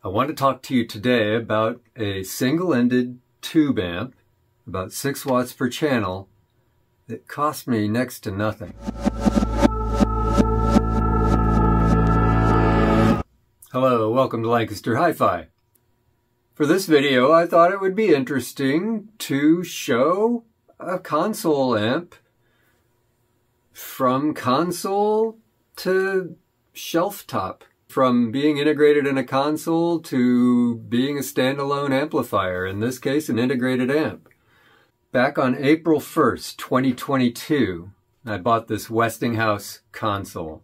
I want to talk to you today about a single-ended tube amp, about 6 watts per channel, that cost me next to nothing. Hello, welcome to Lancaster Hi-Fi. For this video, I thought it would be interesting to show a console amp from console to shelf top from being integrated in a console to being a standalone amplifier, in this case an integrated amp. Back on April 1st, 2022, I bought this Westinghouse console.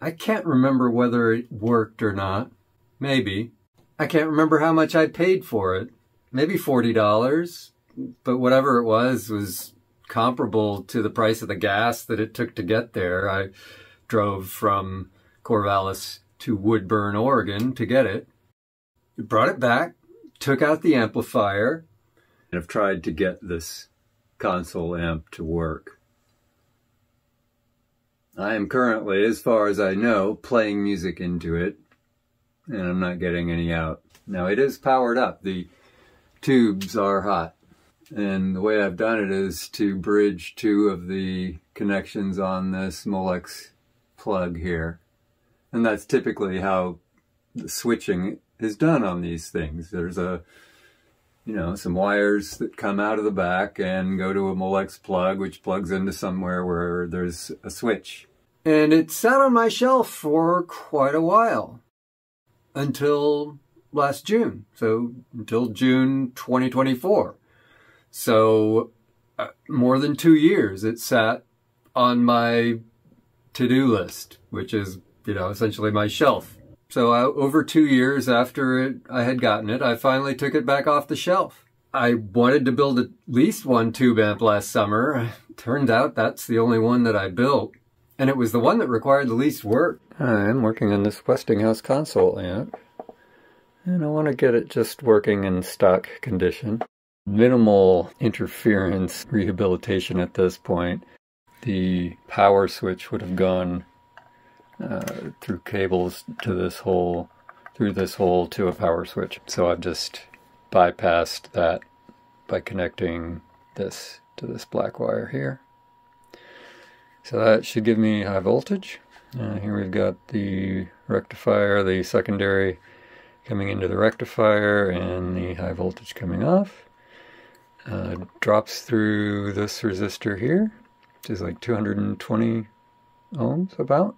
I can't remember whether it worked or not. Maybe. I can't remember how much I paid for it. Maybe $40, but whatever it was was comparable to the price of the gas that it took to get there. I drove from Corvallis to Woodburn, Oregon to get it. Brought it back, took out the amplifier, and I've tried to get this console amp to work. I am currently, as far as I know, playing music into it, and I'm not getting any out. Now it is powered up. The tubes are hot. And the way I've done it is to bridge two of the connections on this Molex plug here. And that's typically how the switching is done on these things. There's a, you know, some wires that come out of the back and go to a Molex plug, which plugs into somewhere where there's a switch. And it sat on my shelf for quite a while until last June. So until June 2024. So uh, more than two years it sat on my to-do list, which is you know, essentially my shelf. So uh, over two years after it, I had gotten it, I finally took it back off the shelf. I wanted to build at least one tube amp last summer. Turned out that's the only one that I built. And it was the one that required the least work. I'm working on this Westinghouse console amp. And I want to get it just working in stock condition. Minimal interference rehabilitation at this point. The power switch would have gone uh, through cables to this hole, through this hole to a power switch. So I've just bypassed that by connecting this to this black wire here. So that should give me high voltage. Uh, here we've got the rectifier, the secondary coming into the rectifier and the high voltage coming off. Uh, drops through this resistor here, which is like 220 ohms about.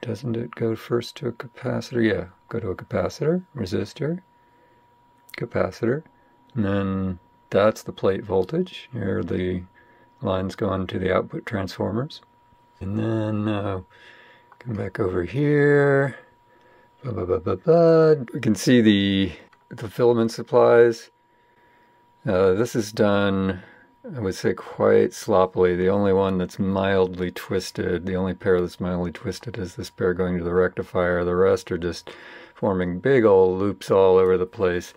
Doesn't it go first to a capacitor? Yeah, go to a capacitor, resistor, capacitor, and then that's the plate voltage. Here the lines go to the output transformers. And then uh, come back over here. Blah, We can see the, the filament supplies. Uh, this is done I would say quite sloppily. The only one that's mildly twisted, the only pair that's mildly twisted is this pair going to the rectifier. The rest are just forming big old loops all over the place,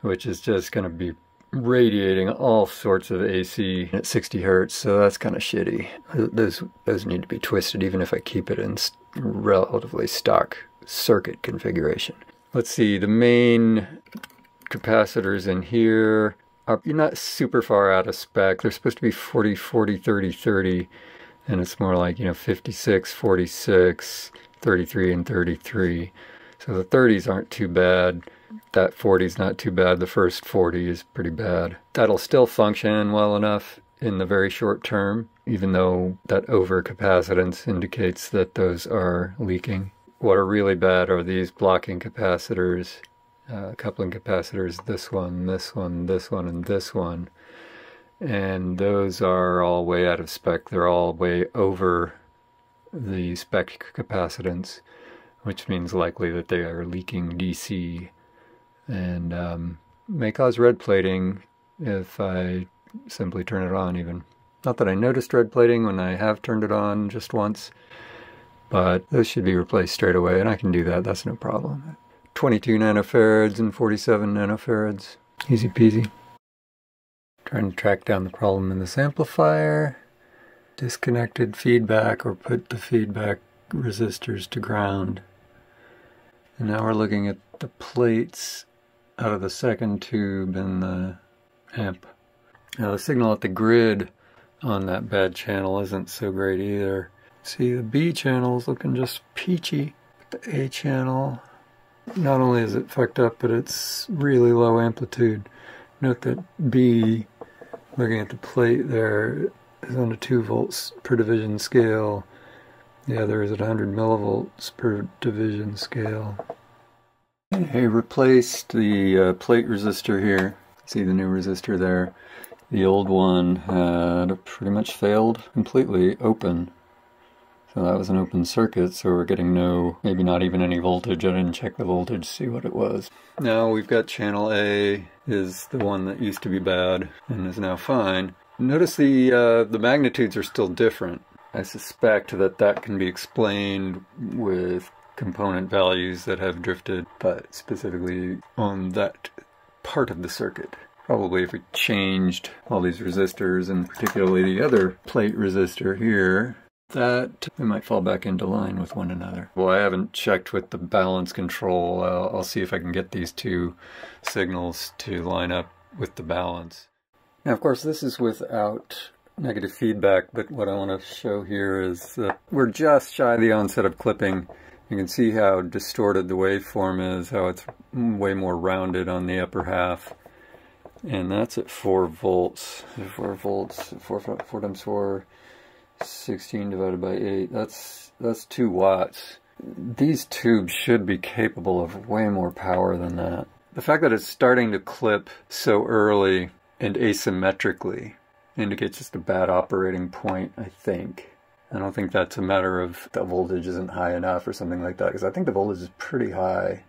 which is just going to be radiating all sorts of AC at 60 hertz, so that's kind of shitty. Those, those need to be twisted even if I keep it in relatively stock circuit configuration. Let's see, the main capacitors in here are you're not super far out of spec. They're supposed to be 40, 40, 30, 30, and it's more like, you know, 56, 46, 33, and 33. So the 30s aren't too bad. That 40 is not too bad. The first 40 is pretty bad. That'll still function well enough in the very short term, even though that overcapacitance indicates that those are leaking. What are really bad are these blocking capacitors uh, coupling capacitors, this one, this one, this one, and this one. And those are all way out of spec. They're all way over the spec capacitance, which means likely that they are leaking DC and um, may cause red plating if I simply turn it on even. Not that I noticed red plating when I have turned it on just once, but those should be replaced straight away, and I can do that. That's no problem. 22 nanofarads and 47 nanofarads. Easy peasy. Trying to track down the problem in this amplifier. Disconnected feedback or put the feedback resistors to ground. And now we're looking at the plates out of the second tube in the amp. Now the signal at the grid on that bad channel isn't so great either. See the B channel is looking just peachy. but The A channel, not only is it fucked up, but it's really low amplitude. Note that B, looking at the plate there, is on a 2 volts per division scale. The other is at 100 millivolts per division scale. I replaced the uh, plate resistor here. See the new resistor there. The old one had pretty much failed completely open. So that was an open circuit, so we're getting no, maybe not even any voltage. I didn't check the voltage see what it was. Now we've got channel A is the one that used to be bad and is now fine. Notice the, uh, the magnitudes are still different. I suspect that that can be explained with component values that have drifted, but specifically on that part of the circuit. Probably if we changed all these resistors and particularly the other plate resistor here, that we might fall back into line with one another. Well, I haven't checked with the balance control. Uh, I'll see if I can get these two signals to line up with the balance. Now, of course, this is without negative feedback, but what I want to show here is that we're just shy of the onset of clipping. You can see how distorted the waveform is, how it's way more rounded on the upper half. And that's at 4 volts. 4 volts, 4, 4 times 4, 16 divided by 8. That's, that's 2 watts. These tubes should be capable of way more power than that. The fact that it's starting to clip so early and asymmetrically indicates just a bad operating point, I think. I don't think that's a matter of the voltage isn't high enough or something like that, because I think the voltage is pretty high.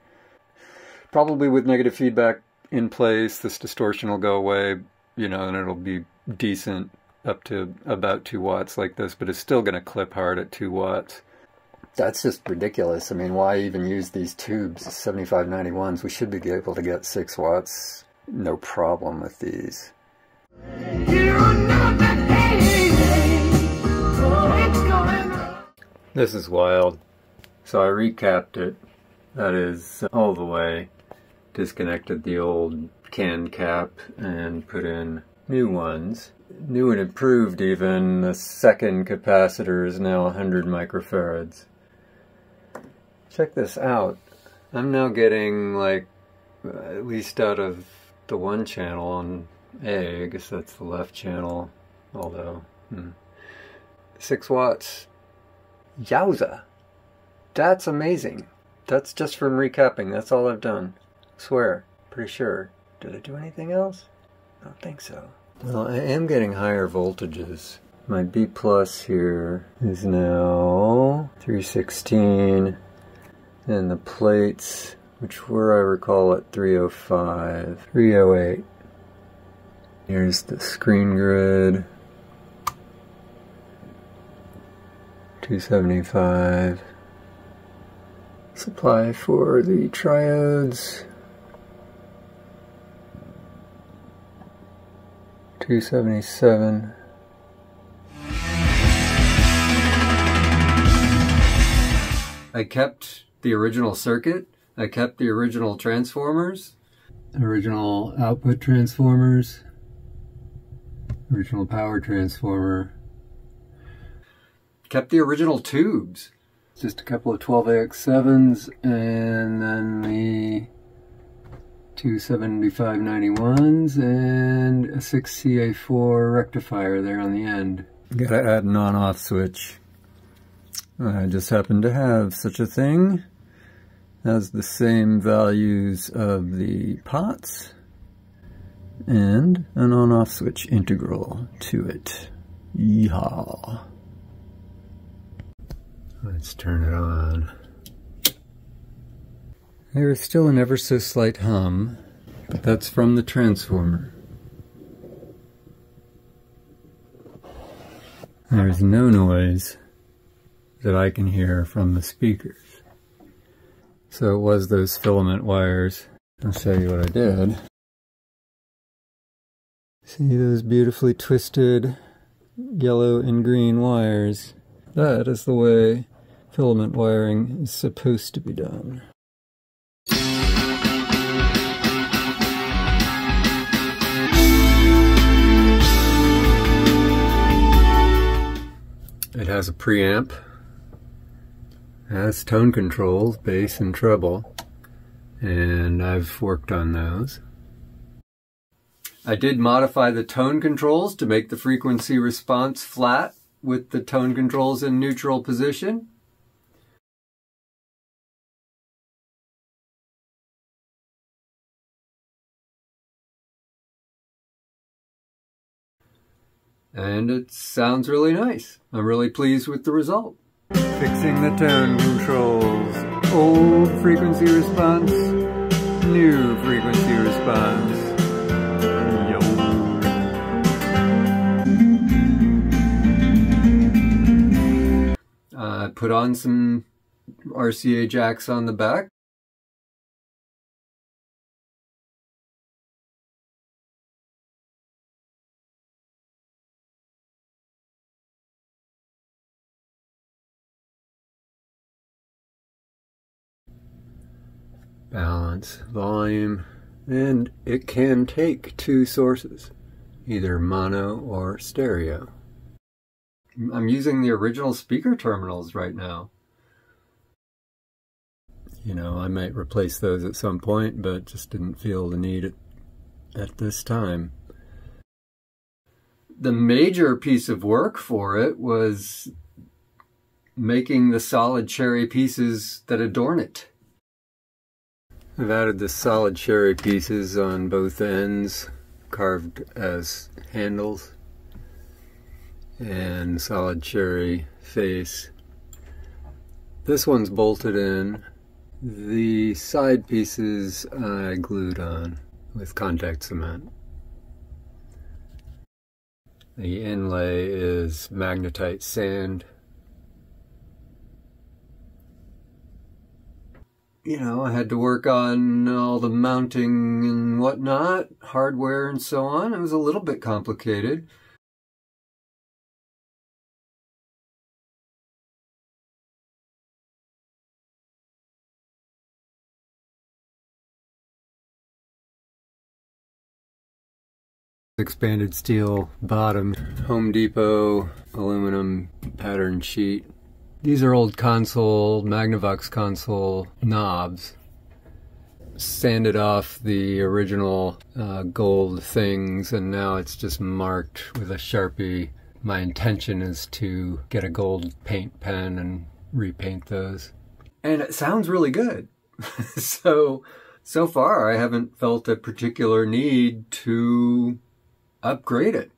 Probably with negative feedback in place, this distortion will go away, you know, and it'll be decent up to about 2 watts like this, but it's still going to clip hard at 2 watts. That's just ridiculous. I mean, why even use these tubes, 7591s? We should be able to get 6 watts, no problem with these. This is wild. So I recapped it. That is uh, all the way. Disconnected the old can cap and put in new ones. New and improved even. The second capacitor is now 100 microfarads. Check this out. I'm now getting like at least out of the one channel on A, I guess that's the left channel, although hmm. 6 watts Yowza. That's amazing. That's just from recapping. That's all I've done. Swear. Pretty sure. Did I do anything else? I don't think so. Well, I am getting higher voltages. My B plus here is now 316 and the plates, which were I recall at 305, 308. Here's the screen grid. 275 supply for the triodes 277 I kept the original circuit. I kept the original transformers. Original output transformers. Original power transformer. Kept the original tubes. Just a couple of 12AX7s and then the two 7591s and a 6CA4 rectifier there on the end. Gotta add an on-off switch. I just happen to have such a thing. Has the same values of the pots and an on-off switch integral to it. Yeehaw. Let's turn it on. There is still an ever so slight hum, but that's from the transformer. There's no noise that I can hear from the speakers. So it was those filament wires. I'll show you what I did. See those beautifully twisted yellow and green wires? That is the way filament wiring is supposed to be done. Has a preamp, has tone controls, bass and treble, and I've worked on those. I did modify the tone controls to make the frequency response flat with the tone controls in neutral position. And it sounds really nice. I'm really pleased with the result. Fixing the tone controls. Old frequency response, new frequency response. Uh, put on some RCA jacks on the back. Balance, volume, and it can take two sources, either mono or stereo. I'm using the original speaker terminals right now. You know, I might replace those at some point, but just didn't feel the need at, at this time. The major piece of work for it was making the solid cherry pieces that adorn it. I've added the solid cherry pieces on both ends, carved as handles, and solid cherry face. This one's bolted in. The side pieces I glued on with contact cement. The inlay is magnetite sand you know, I had to work on all the mounting and whatnot, hardware and so on. It was a little bit complicated. Expanded steel bottom, Home Depot aluminum pattern sheet these are old console, Magnavox console knobs. Sanded off the original uh, gold things and now it's just marked with a Sharpie. My intention is to get a gold paint pen and repaint those. And it sounds really good. so, so far I haven't felt a particular need to upgrade it.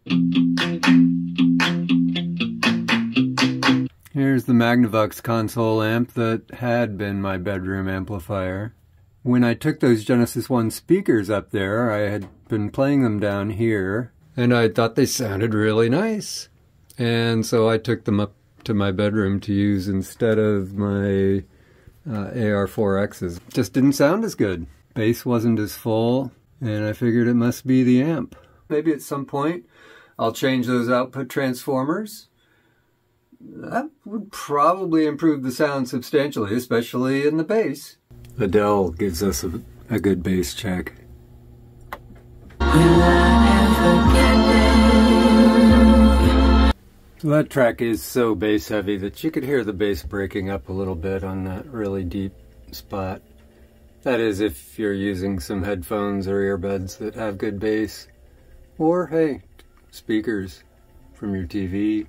Here's the Magnavox console amp that had been my bedroom amplifier. When I took those Genesis 1 speakers up there, I had been playing them down here, and I thought they sounded really nice. And so I took them up to my bedroom to use instead of my uh, AR4Xs. Just didn't sound as good. Bass wasn't as full, and I figured it must be the amp. Maybe at some point I'll change those output transformers that would probably improve the sound substantially, especially in the bass. Adele gives us a, a good bass check. that track is so bass heavy that you could hear the bass breaking up a little bit on that really deep spot. That is if you're using some headphones or earbuds that have good bass. Or, hey, speakers from your TV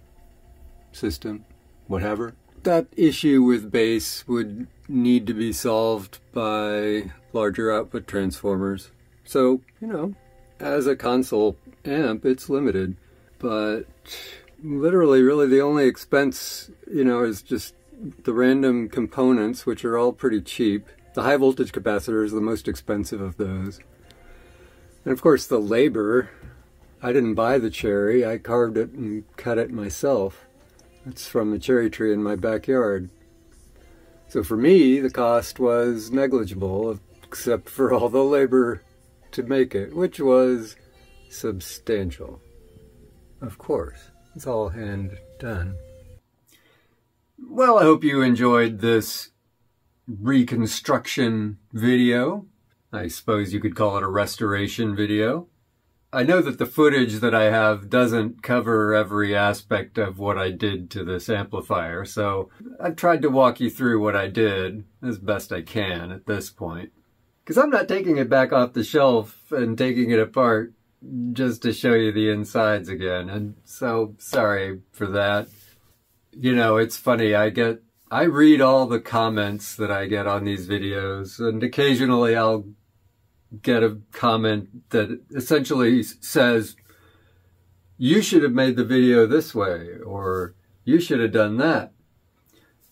system, whatever. That issue with bass would need to be solved by larger output transformers. So, you know, as a console amp, it's limited. But literally, really, the only expense, you know, is just the random components, which are all pretty cheap. The high voltage capacitor is the most expensive of those. And of course, the labor. I didn't buy the cherry, I carved it and cut it myself. It's from a cherry tree in my backyard. So for me, the cost was negligible, except for all the labor to make it, which was substantial. Of course, it's all hand done. Well, I hope you enjoyed this reconstruction video. I suppose you could call it a restoration video. I know that the footage that I have doesn't cover every aspect of what I did to this amplifier, so I've tried to walk you through what I did as best I can at this point. Because I'm not taking it back off the shelf and taking it apart just to show you the insides again, and so sorry for that. You know, it's funny, I get I read all the comments that I get on these videos, and occasionally I'll get a comment that essentially says, you should have made the video this way, or you should have done that.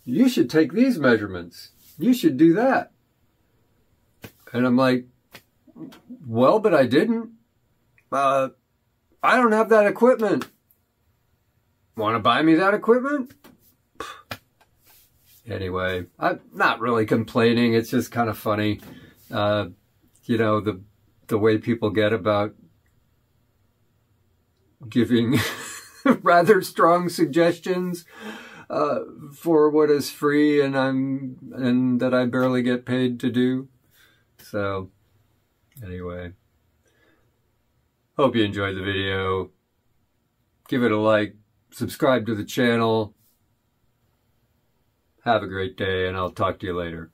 You should take these measurements. You should do that. And I'm like, well, but I didn't. Uh, I don't have that equipment. Want to buy me that equipment? anyway, I'm not really complaining. It's just kind of funny, uh, you know, the the way people get about giving rather strong suggestions uh, for what is free and I'm and that I barely get paid to do. So, anyway, hope you enjoyed the video. Give it a like, subscribe to the channel have a great day, and I'll talk to you later.